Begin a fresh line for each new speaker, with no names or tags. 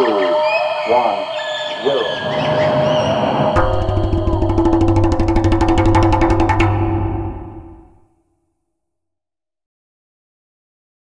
two, one, zero.